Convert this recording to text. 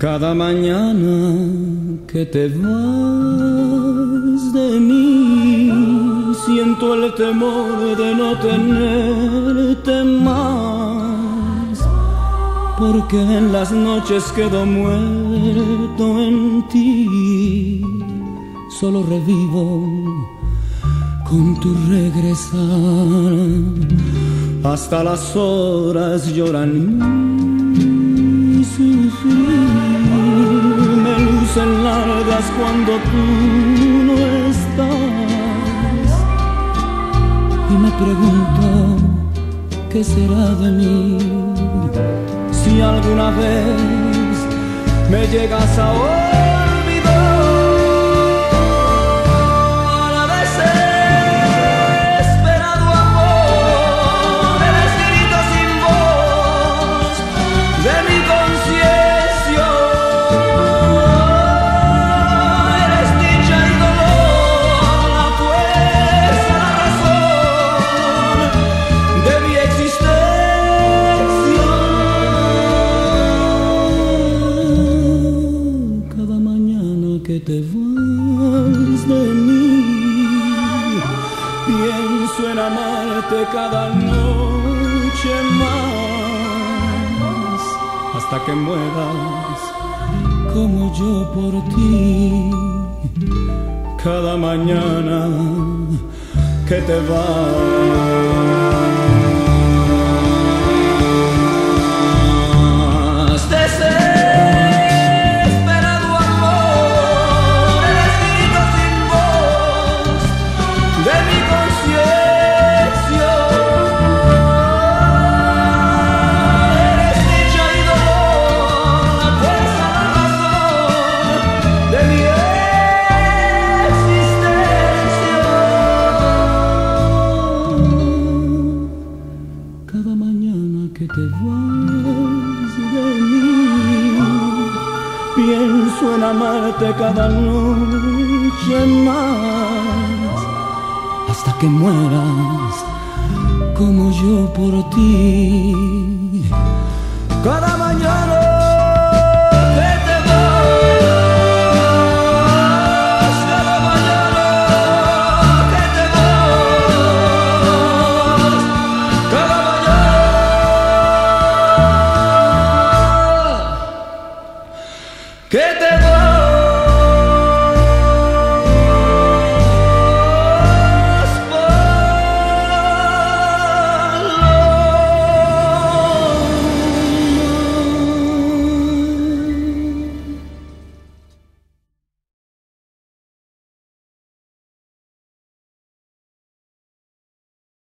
Cada mañana que te vas de mí, siento el temor de no tenerte más, porque en las noches quedo muerto en ti, solo revivo con tu regresar, hasta las horas lloran cuando tú no estás. Y me pregunto, ¿qué será de mí? Si alguna vez me llegas a te vas de mí. Pienso en amarte cada noche más, hasta que mueras como yo por ti. Cada mañana que te vas. Te vas de mí. Pienso en amarte cada noche más, hasta que mueras como yo por ti. Cada Que te